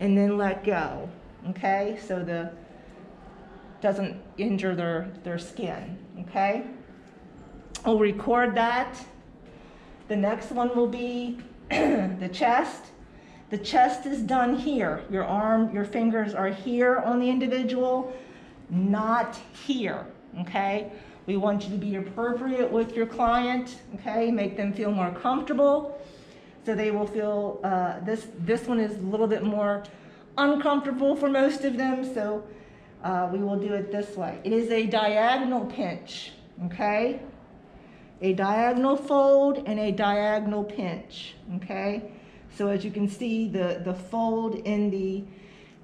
and then let go, okay? So the, doesn't injure their, their skin, okay? We'll record that. The next one will be the chest. The chest is done here. Your arm, your fingers are here on the individual, not here, okay? We want you to be appropriate with your client, okay? Make them feel more comfortable. So they will feel, uh, this, this one is a little bit more uncomfortable for most of them, so uh, we will do it this way. It is a diagonal pinch, okay? A diagonal fold and a diagonal pinch, okay? So as you can see, the, the fold in the,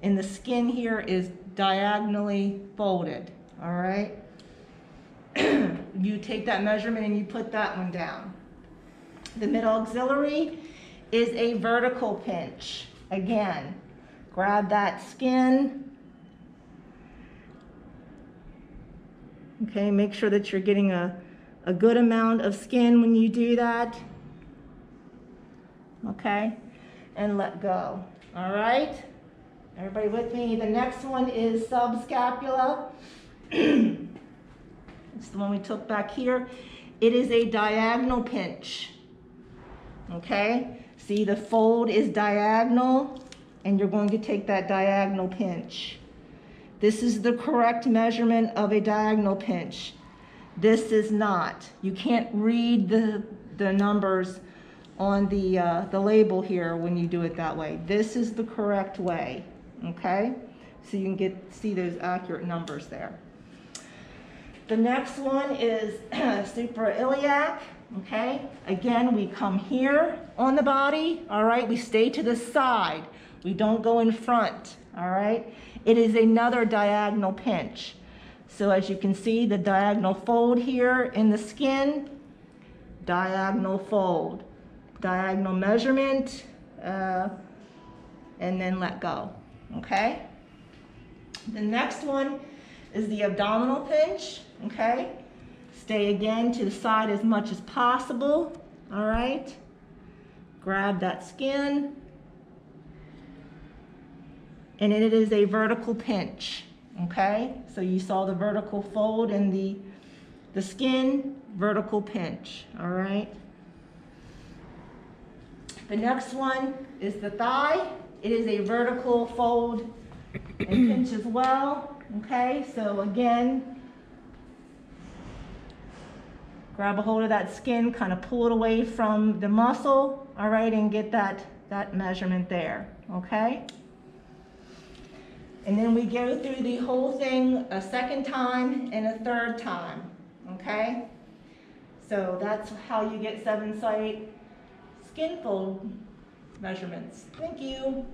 in the skin here is diagonally folded, all right? you take that measurement and you put that one down. The middle axillary is a vertical pinch. Again, grab that skin. Okay, make sure that you're getting a, a good amount of skin when you do that. Okay, and let go. All right, everybody with me? The next one is subscapula. it's the one we took back here. It is a diagonal pinch. Okay, see the fold is diagonal and you're going to take that diagonal pinch. This is the correct measurement of a diagonal pinch. This is not. You can't read the, the numbers on the, uh, the label here when you do it that way. This is the correct way, okay? So you can get see those accurate numbers there. The next one is suprailiac, okay? Again, we come here on the body, all right? We stay to the side. We don't go in front, all right? It is another diagonal pinch. So as you can see, the diagonal fold here in the skin, diagonal fold, diagonal measurement, uh, and then let go, okay? The next one is the abdominal pinch, okay? Stay again to the side as much as possible, all right? Grab that skin. And it is a vertical pinch, okay? So you saw the vertical fold in the, the skin, vertical pinch, all right? The next one is the thigh. It is a vertical fold and pinch as well, okay? So again, grab a hold of that skin, kind of pull it away from the muscle, all right, and get that, that measurement there, okay? And then we go through the whole thing a second time and a third time, okay? So that's how you get seven site skin fold measurements. Thank you.